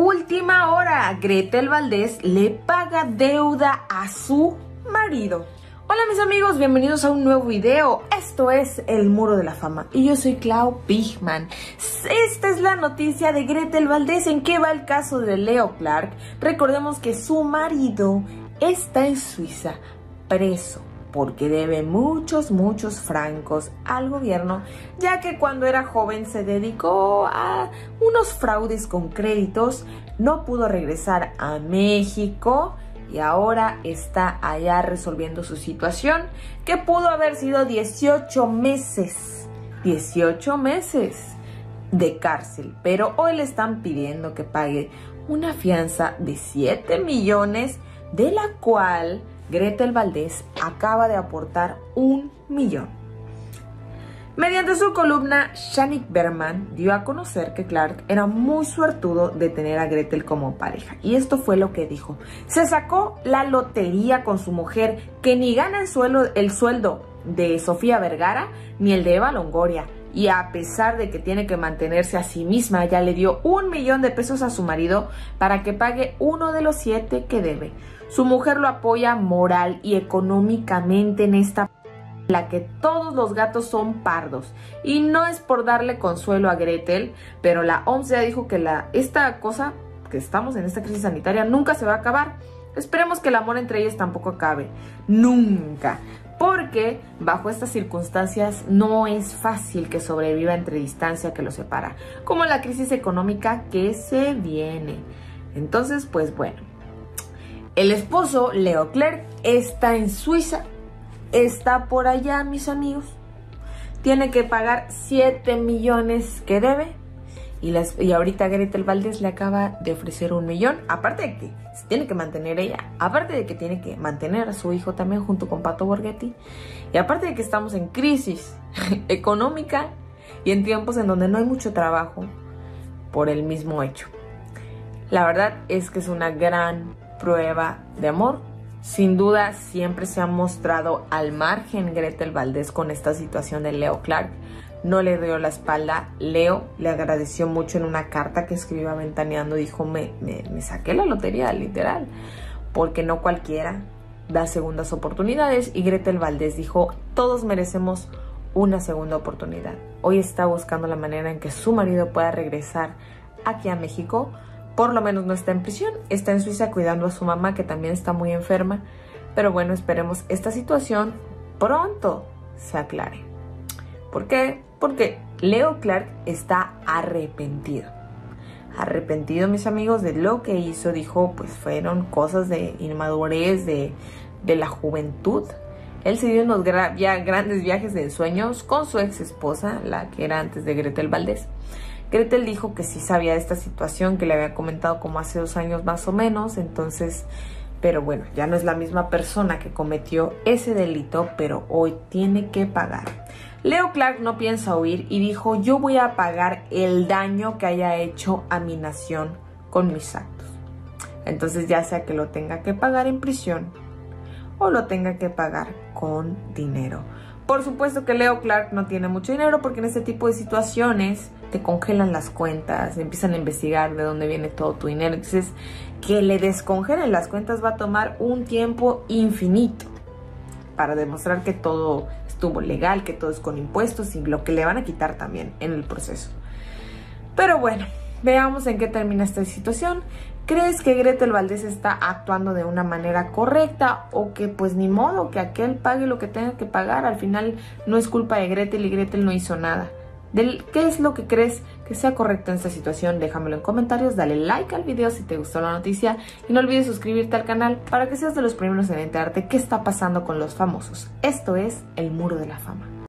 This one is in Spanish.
Última hora, Gretel Valdés le paga deuda a su marido. Hola mis amigos, bienvenidos a un nuevo video. Esto es El Muro de la Fama y yo soy Clau Pigman. Esta es la noticia de Gretel Valdés. ¿En qué va el caso de Leo Clark? Recordemos que su marido está en Suiza, preso porque debe muchos, muchos francos al gobierno, ya que cuando era joven se dedicó a unos fraudes con créditos, no pudo regresar a México y ahora está allá resolviendo su situación, que pudo haber sido 18 meses, 18 meses de cárcel, pero hoy le están pidiendo que pague una fianza de 7 millones, de la cual Gretel Valdés acaba de aportar un millón. Mediante su columna, Shanik Berman dio a conocer que Clark era muy suertudo de tener a Gretel como pareja. Y esto fue lo que dijo. Se sacó la lotería con su mujer, que ni gana el el sueldo de Sofía Vergara ni el de Eva Longoria. Y a pesar de que tiene que mantenerse a sí misma, ya le dio un millón de pesos a su marido para que pague uno de los siete que debe. Su mujer lo apoya moral y económicamente en esta la que todos los gatos son pardos. Y no es por darle consuelo a Gretel, pero la OMS ya dijo que la, esta cosa, que estamos en esta crisis sanitaria, nunca se va a acabar. Esperemos que el amor entre ellos tampoco acabe. Nunca. Porque bajo estas circunstancias no es fácil que sobreviva entre distancia que lo separa. Como la crisis económica que se viene. Entonces, pues bueno. El esposo, Leo Clerc, está en Suiza. Está por allá, mis amigos. Tiene que pagar 7 millones que debe. Y, las, y ahorita Gretel Valdés le acaba de ofrecer un millón. Aparte de que se tiene que mantener ella. Aparte de que tiene que mantener a su hijo también junto con Pato Borghetti. Y aparte de que estamos en crisis económica y en tiempos en donde no hay mucho trabajo por el mismo hecho. La verdad es que es una gran prueba de amor. Sin duda siempre se ha mostrado al margen Gretel Valdés con esta situación de Leo Clark. No le dio la espalda. Leo le agradeció mucho en una carta que escribió Ventaneando. Dijo, me, me, saqué la lotería, literal. Porque no cualquiera da segundas oportunidades. Y Gretel Valdés dijo, todos merecemos una segunda oportunidad. Hoy está buscando la manera en que su marido pueda regresar aquí a México por lo menos no está en prisión, está en Suiza cuidando a su mamá que también está muy enferma. Pero bueno, esperemos esta situación pronto se aclare. ¿Por qué? Porque Leo Clark está arrepentido. Arrepentido, mis amigos, de lo que hizo. Dijo, pues fueron cosas de inmadurez, de, de la juventud. Él se dio unos ya grandes viajes de sueños con su ex esposa, la que era antes de Gretel Valdés. Gretel dijo que sí sabía de esta situación, que le había comentado como hace dos años más o menos, entonces, pero bueno, ya no es la misma persona que cometió ese delito, pero hoy tiene que pagar. Leo Clark no piensa huir y dijo, yo voy a pagar el daño que haya hecho a mi nación con mis actos. Entonces ya sea que lo tenga que pagar en prisión o lo tenga que pagar con dinero. Por supuesto que Leo Clark no tiene mucho dinero porque en este tipo de situaciones te congelan las cuentas, empiezan a investigar de dónde viene todo tu dinero. Entonces, que le descongelen las cuentas va a tomar un tiempo infinito para demostrar que todo estuvo legal, que todo es con impuestos y lo que le van a quitar también en el proceso. Pero bueno, veamos en qué termina esta situación. ¿Crees que Gretel Valdés está actuando de una manera correcta o que pues ni modo, que aquel pague lo que tenga que pagar? Al final no es culpa de Gretel y Gretel no hizo nada. ¿Qué es lo que crees que sea correcto en esta situación? Déjamelo en comentarios, dale like al video si te gustó la noticia y no olvides suscribirte al canal para que seas de los primeros en enterarte qué está pasando con los famosos. Esto es El Muro de la Fama.